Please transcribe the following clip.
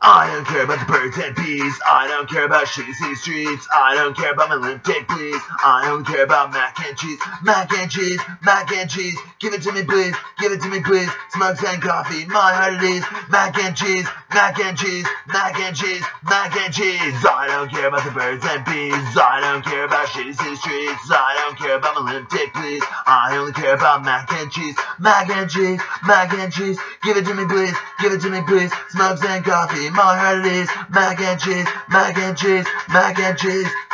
I don't care about the birds and bees. I don't care about city streets. I don't care about my limp dick, please. I don't care about mac and cheese. Mac and cheese, mac and cheese. Give it to me, please. Give it to me, please. Smokes and coffee, my heart it is. Mac and cheese, mac and cheese, mac and cheese, mac and cheese. I don't care about the birds and bees. I don't care about city streets. I don't care about my limp dick, please. I only care about mac and cheese. Mac and cheese, mac and cheese. Give it to me, please. Give it to me, please. Smokes and coffee, my heart is. Mac and cheese, mac and cheese, mac and cheese.